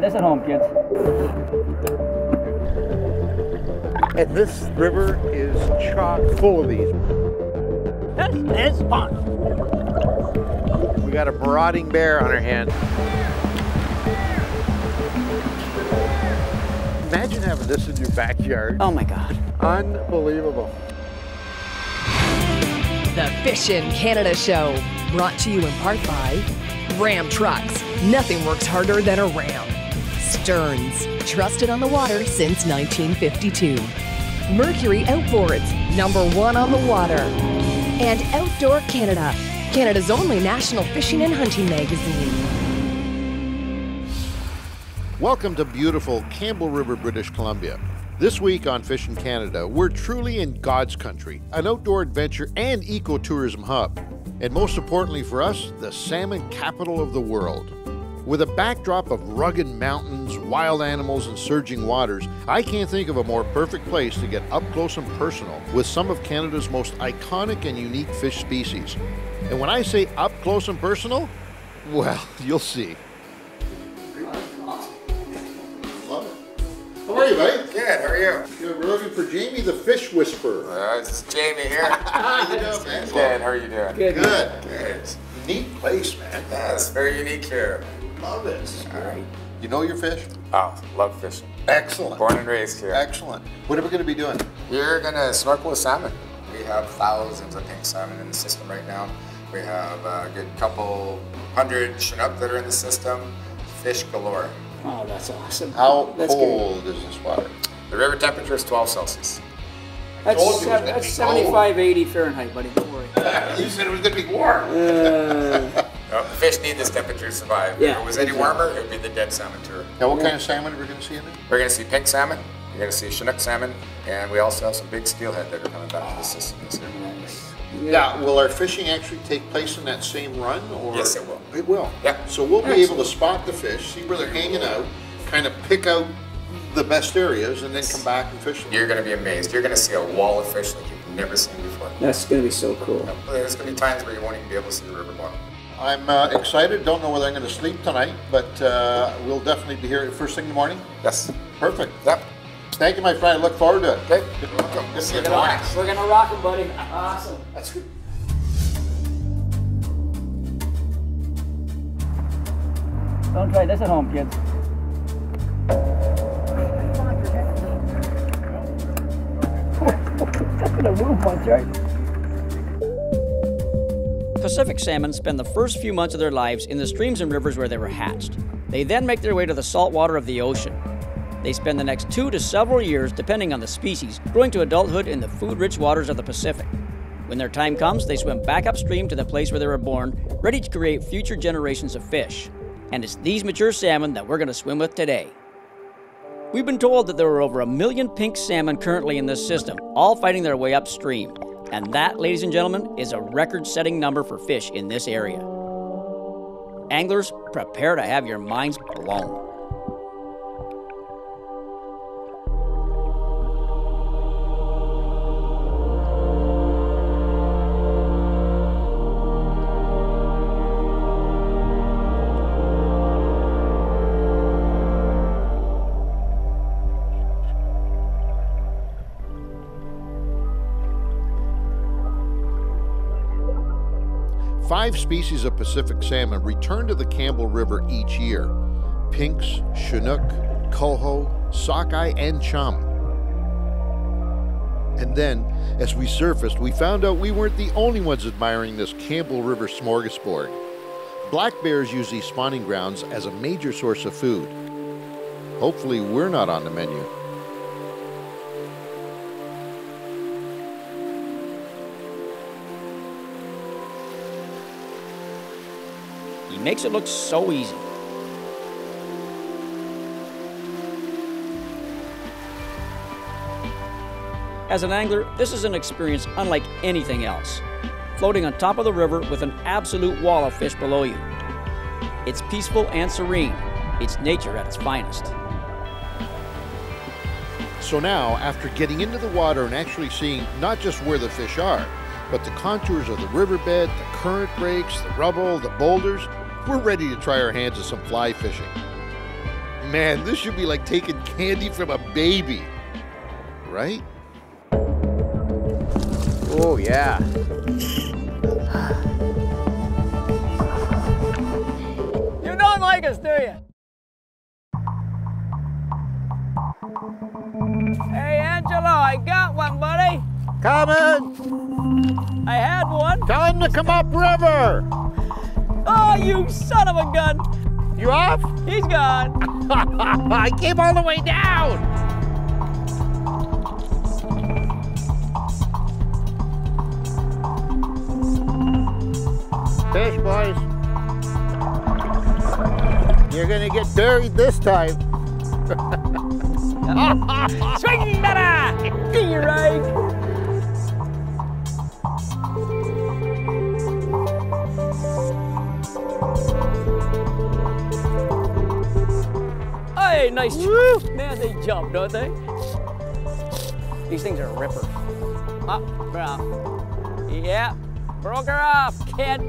try this at home, kids. And this river is chock full of these. This is fun. We got a marauding bear on our hands. Imagine having this in your backyard. Oh my God. Unbelievable. The Fish'n Canada Show, brought to you in part by Ram Trucks. Nothing works harder than a Ram. Stearns, trusted on the water since 1952. Mercury Outboards, number one on the water. And Outdoor Canada, Canada's only national fishing and hunting magazine. Welcome to beautiful Campbell River, British Columbia. This week on Fish'n Canada, we're truly in God's country, an outdoor adventure and ecotourism hub. And most importantly for us, the salmon capital of the world. With a backdrop of rugged mountains, wild animals, and surging waters, I can't think of a more perfect place to get up close and personal with some of Canada's most iconic and unique fish species. And when I say up close and personal, well, you'll see. Love it. How are you, buddy? Good, how are you? Good. We're looking for Jamie the Fish Whisperer. Uh, it's Jamie here. How you doing, man? Good, how are you doing? Good. Good. Good. Neat place, man. Yeah, it's very unique here. Love this. All right. You know your fish? Oh, love fishing. Excellent. Born and raised here. Excellent. What are we going to be doing? We're gonna snorkel with salmon. We have thousands of pink salmon in the system right now. We have a good couple hundred Chinook that are in the system. Fish galore. Oh, that's awesome. How That's good. cold is this water? The river temperature is 12 Celsius. That's, Told you it was sev- gonna that's be 75, 80 Fahrenheit, buddy. Don't worry. you said it was going to be warm. Uh, Uh, the fish need this temperature to survive. Yeah, if it was any exactly. warmer, it would be the dead salmon tour. Now, what kind of salmon are we going to see in there? We're gonna see pink salmon, you're gonna see Chinook salmon, and we also have some big steelhead that are coming back to the system this year. Now, will our fishing actually take place in that same run? or Yes, it will. It will? Yeah. So we'll be able to spot the fish, see where they're hanging out, kind of pick out the best areas, and then come back and fish them. You're gonna be amazed. You're gonna see a wall of fish like you've never seen before. that's going to be so cool. There's gonna be times where you won't even be able to see the river bottom. I'm uh, excited. Don't know whether I'm going to sleep tonight, but uh, we'll definitely be here first thing in the morning. Yes. Perfect. Yep. Thank you, my friend. I look forward to it. Okay. Welcome. Good See you in to the meet morning. We're going to rock it, buddy. Awesome. That's good. Don't try this at home, kids. That's gonna move much, right? Pacific salmon spend the first few months of their lives in the streams and rivers where they were hatched. They then make their way to the salt water of the ocean. They spend the next two to several years, depending on the species, growing to adulthood in the food rich waters of the Pacific. When their time comes, they swim back upstream to the place where they were born, ready to create future generations of fish. And it's these mature salmon that we're going to swim with today. We've been told that there are over a million pink salmon currently in this system, all fighting their way upstream. And that, ladies and gentlemen, is a record setting number for fish in this area. Anglers, prepare to have your minds blown. Five species of Pacific salmon return to the Campbell River each year pinks, chinook, coho, sockeye, and chum. And then, as we surfaced, we found out we weren't the only ones admiring this Campbell River smorgasbord. Black bears use these spawning grounds as a major source of food. Hopefully, we're not on the menu. Makes it look so easy. As an angler, this is an experience unlike anything else. Floating on top of the river with an absolute wall of fish below you. It's peaceful and serene. It's nature at its finest. So now, after getting into the water and actually seeing not just where the fish are, but the contours of the riverbed, the current breaks, the rubble, the boulders, we're ready to try our hands at some fly fishing. Man, this should be like taking candy from a baby. Right? Oh, yeah. You don't like us, do you? Hey, Angelo, I got one, buddy. Coming! I had one. Time to come upriver! Oh, you son of a gun. You off? He's gone. I came all the way down! Fish, boys. You're gonna get buried this time. Swing better. Be right. Nice. Man, they jump, don't they? These things are rippers. Up, brown. Yeah. Broke her off, kid.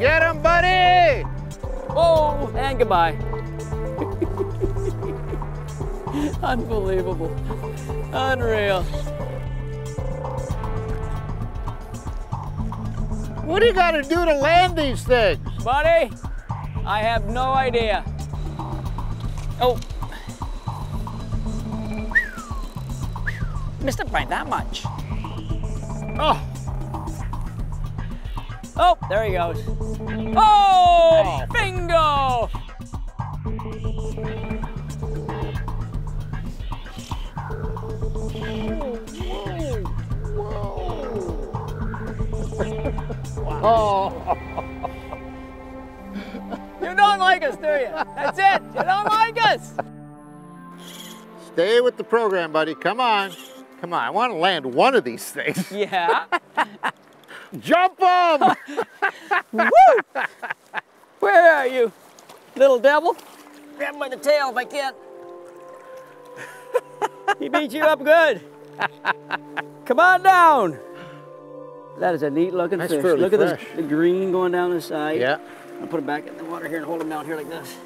Get him, buddy! Oh, and goodbye. Unbelievable. Unreal. What do you gotta do to land these things? Buddy, I have no idea. Oh. Missed it by that much. Oh, Oh, there he goes. Oh, bingo! You don't oh. Like us, do you? That's it. You don't like us. stay with the program, buddy. Come on. Come on, I want to land one of these things. Yeah. Jump them! Where are you, little devil? Grab him by the tail if I can't. he beat you up good. Come on down. That is a neat looking That's fish. Look at this, the green going down the side. yeah. I'll put him back in the water here and hold him down here like this.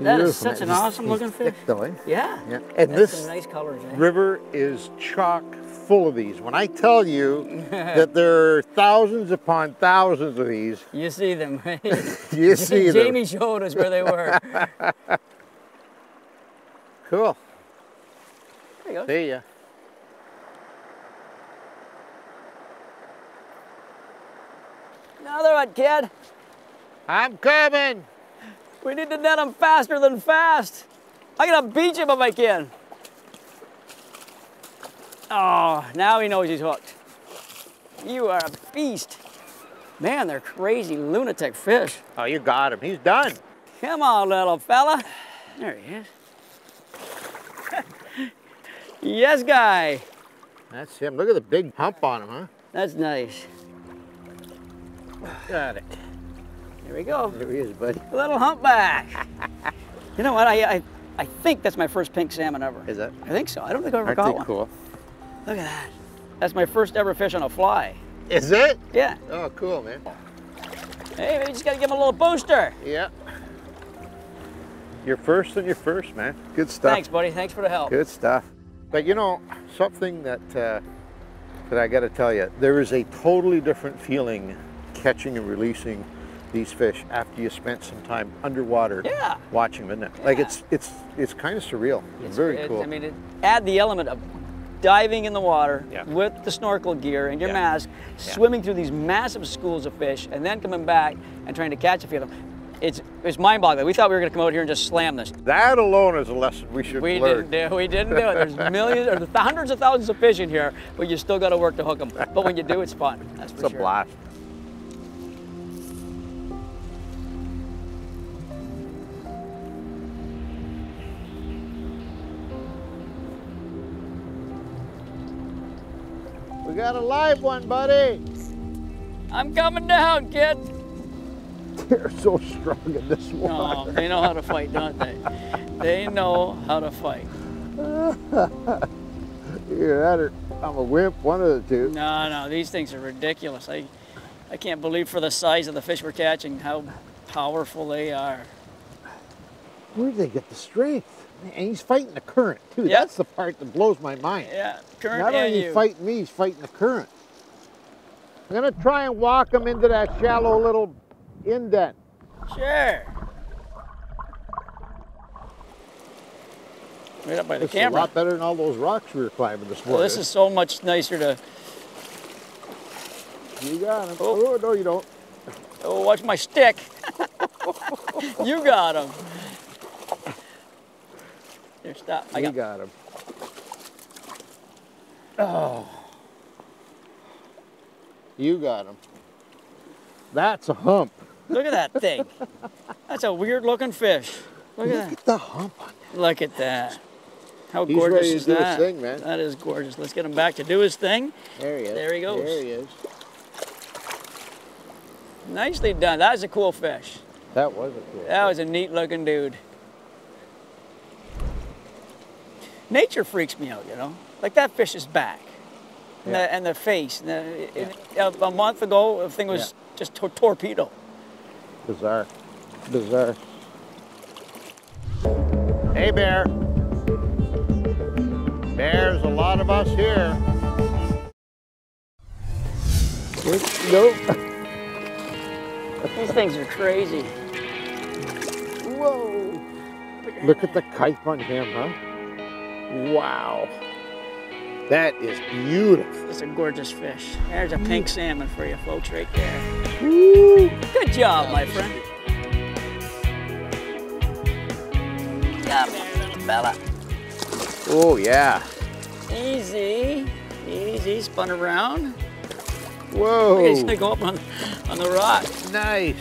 That is Beautiful, such an awesome looking fish. eh? Yeah. Yeah. And That's this nice colors, eh? river is chock full of these. When I tell you that there are thousands upon thousands of these, You see them. you see them. Jamie showed us where they were. Cool. There you go. See ya. Another one, kid. I'm coming. We need to net him faster than fast. I'm gonna beat him if I can. Oh, now he knows he's hooked. You are a beast. Man, they're crazy lunatic fish. Oh, you got him. He's done. Come on, little fella. There he is. yes, guy. That's him. Look at the big hump on him, huh? That's nice. Got it. Here we go. There he is, buddy. A little humpback. you know what? I, I, I think that's my first pink salmon ever. Is it? I think so. I don't think I've ever Aren't caught they one. cool? Look at that. That's my first ever fish on a fly. Is it? Yeah. Oh, cool, man. Hey, maybe just gotta give him a little booster. Yeah. You're first and you're first, man. Good stuff. Thanks, buddy. Thanks for the help. Good stuff. But you know, something that uh, that I got to tell you, there is a totally different feeling catching and releasing these fish after you spent some time underwater Yeah. watching them. Isn't? Like it's it's it's kind of surreal. It's very it- cool. I mean, it, add the element of diving in the water Yeah. with the snorkel gear and your Yeah. mask, swimming through these massive schools of fish, and then coming back and trying to catch a few of them. It's, it's mind-boggling. We thought we were going to come out here and just slam this. that alone is a lesson we should We learn. didn't do. We didn't do it. There's millions or hundreds of thousands of fish in here, but you still got to work to hook them. But when you do, it's fun. That's for It's a blast. Got a live one, buddy. I'm coming down, kid. They're so strong in this water. they know how to fight, don't they? They know how to fight. Either that or I'm a wimp, one of the two. No, no, these things are ridiculous. I, I can't believe for the size of the fish we're catching how powerful they are. Where do they get the strength? And he's fighting the current too. Yep. That's the part that blows my mind. Yeah, current Not only you. fighting me, he's fighting the current. I'm gonna try and walk him into that shallow little indent. Sure. Right up by the This is a lot better than all those rocks we were climbing this morning. Well, this is so much nicer to. You got him. Oh. Oh, no, you don't. Oh, watch my stick. you got him. Here, stop. I you got. got him. Oh, You got him. That's a hump. look at that thing. That's a weird looking fish. Look Look at at the hump on that. Look at that. How He's gorgeous is that? thing, man. That is gorgeous. Let's get him back to do his thing. There he is. There he goes. There he is. Nicely done. That was a cool fish. That was a cool. That was a neat looking dude. Nature freaks me out, you know. Like that fish is back, and, Yeah. the, and the face. And the, it- a, uh, a month ago, the thing was just tor- torpedo. Bizarre. Bizarre. Hey, Bear. There's a lot of us here. Nope. These things are crazy. Whoa. Look at the kite on him, huh? Wow. That is beautiful. It's a gorgeous fish. There's a pink salmon for you folks right there. Woo. Good job, my friend. Come here, little fella. Oh, yeah. Easy. Easy. Spun around. Whoa. Look, he's gonna go up on, on the rock. Nice.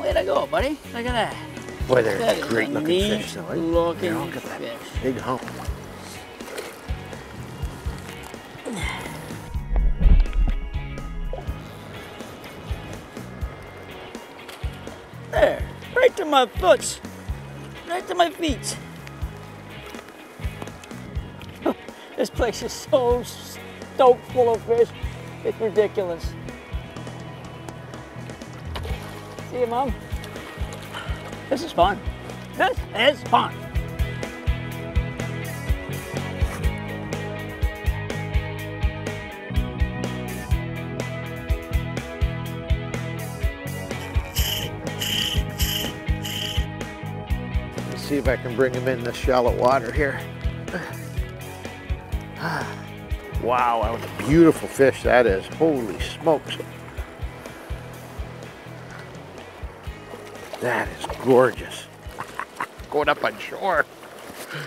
Way to go, buddy. Look at that. Boy, they're That great looking fish, though. eh? looking Yeah, look at that fish. big hump. My foots. Right to my feet. this place is so stoked full of fish. It's ridiculous. See you, Mom? This is fun. This is fun. See if I can bring him in this shallow water here. Wow, that was a beautiful fish that is. Holy smokes. That is gorgeous. going up on shore.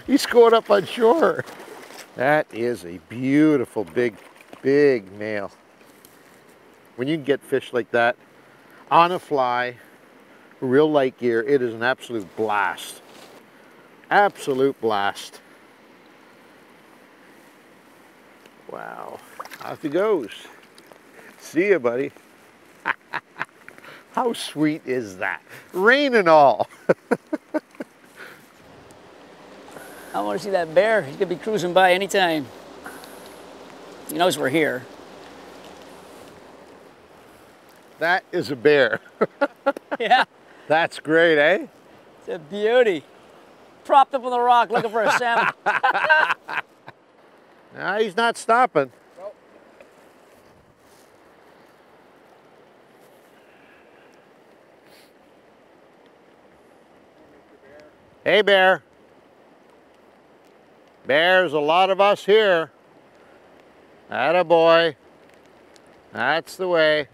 He's going up on shore. That is a beautiful big, big male. When you can get fish like that on a fly, real light gear, it is an absolute blast. Absolute blast. Wow. Off he goes. See ya, buddy. How sweet is that? Rain and all. I want to see that bear. He's gonna be cruising by anytime. He knows we're here. That is a bear. Yeah, That's great, eh? it's a beauty. Propped up on the rock looking for a salmon. Nah, he's not stopping. Hey, Bear. Bears, a lot of us here. Atta boy. That's the way.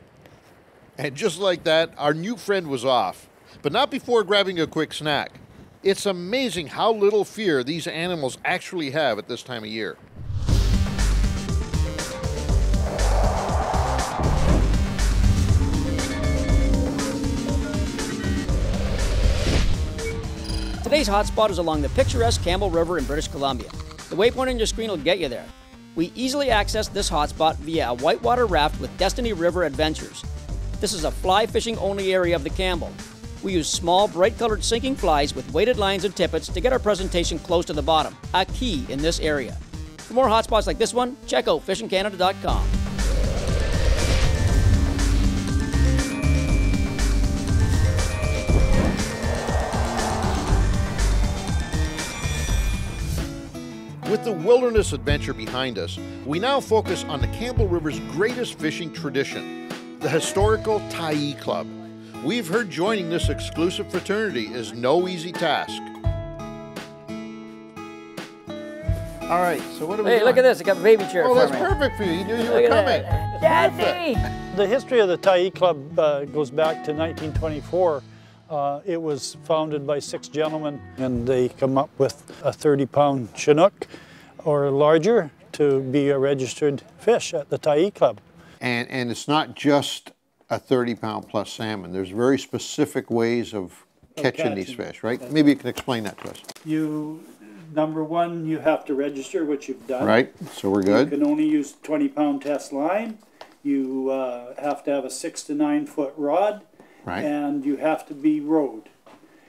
And just like that, our new friend was off. But not before grabbing a quick snack. It's amazing how little fear these animals actually have at this time of year. Today's hotspot is along the picturesque Campbell River in British Columbia. The waypoint on your screen will get you there. We easily access this hotspot via a whitewater raft with Destiny River Adventures. This is a fly fishing only area of the Campbell. We use small, bright colored sinking flies with weighted lines and tippets to get our presentation close to the bottom, a key in this area. For more hotspots like this one, check out fishncanada.com. With the wilderness adventure behind us, we now focus on the Campbell River's greatest fishing tradition, the historical Tyee Club. We've heard joining this exclusive fraternity is no easy task. All right, so what do we Hey, look at this. I got a baby chair Oh, for that's me. perfect for you. You knew you Look were coming. that. Daddy! The history of the Tyee Club uh, goes back to 1924. Uh, it was founded by six gentlemen and they come up with a 30 pound Chinook or larger to be a registered fish at the Tyee Club. And, and it's not just a 30 pound plus salmon. There's very specific ways of catching these catching. fish, right? Maybe you can explain that to us. You, number one, you have to register, which you've done. Right? So we're good. You can only use 20 pound test line. You uh, have to have a six to nine foot rod. Right. And you have to be rowed.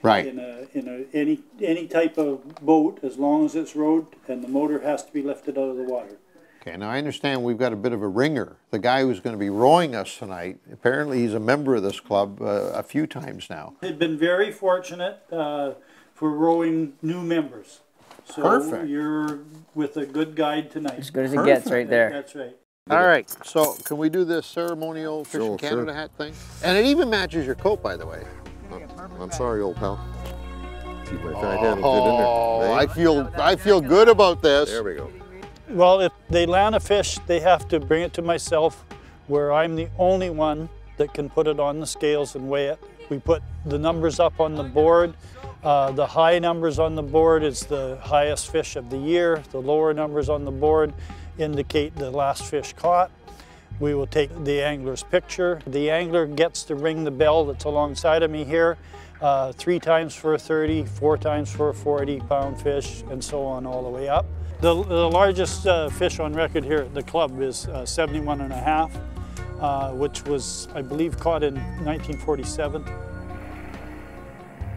Right. in a, in a, any, any type of boat, as long as it's rowed, and the motor has to be lifted out of the water. Okay, now I understand we've got a bit of a ringer. The guy who's going to be rowing us tonight, apparently he's a member of this club uh, a few times now. They've been very fortunate, uh, for rowing new members. So Perfect. you're with a good guide tonight. As good as it gets right there. That's right. All right, so can we do this ceremonial Fishing Sure, Canada sure. hat thing? And it even matches your coat, by the way. I'm sorry, old pal. Keep my fat hand and fit in there. Oh, I feel, I feel good about this. There we go. Well, if they land a fish, they have to bring it to myself, where I'm the only one that can put it on the scales and weigh it. We put the numbers up on the board. Uh, the high numbers on the board is the highest fish of the year. The lower numbers on the board indicate the last fish caught. We will take the angler's picture. The angler gets to ring the bell that's alongside of me here, uh, three times for a 30, four times for a 40 pound fish, and so on all the way up. The, the largest uh, fish on record here at the club is uh, 71 and a half, uh, which was, I believe, caught in 1947.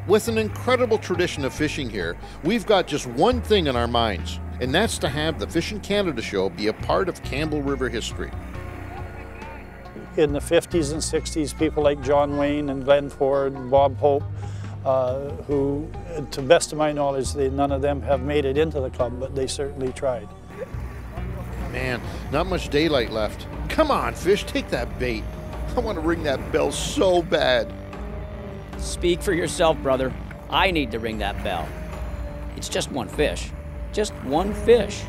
With an incredible tradition of fishing here, we've got just one thing in our minds, and that's to have the Fish'n Canada show be a part of Campbell River history. in the 50s and 60s, people like John Wayne and Glenn Ford and Bob Hope, uh, who, to best of my knowledge, they, none of them have made it into the club, but they certainly tried. Man, not much daylight left. Come on, fish, take that bait. I want to ring that bell so bad. Speak for yourself, brother. I need to ring that bell. It's just one fish. Just one fish.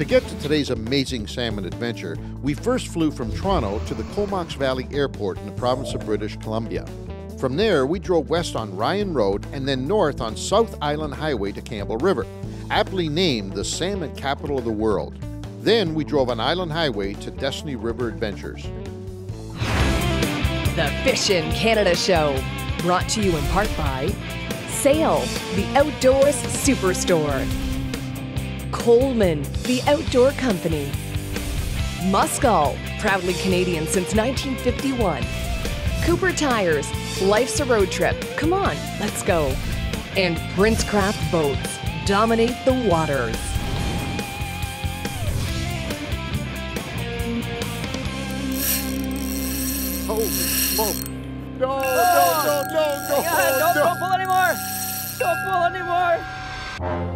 To get to today's amazing salmon adventure, we first flew from Toronto to the Comox Valley Airport in the province of British Columbia. From there, we drove west on Ryan Road and then north on South Island Highway to Campbell River, aptly named the salmon capital of the world. Then we drove on Island Highway to Destiny River Adventures. The Fish'n Canada Show, brought to you in part by Sail, the Outdoors Superstore, Coleman, the Outdoor Company, Muskol, proudly Canadian since 1951, Cooper Tires, life's a road trip. Come on, let's go. And Princecraft Boats, dominate the waters. Holy smoke! No, no, no, no, no, don't, don't pull anymore! Don't pull anymore!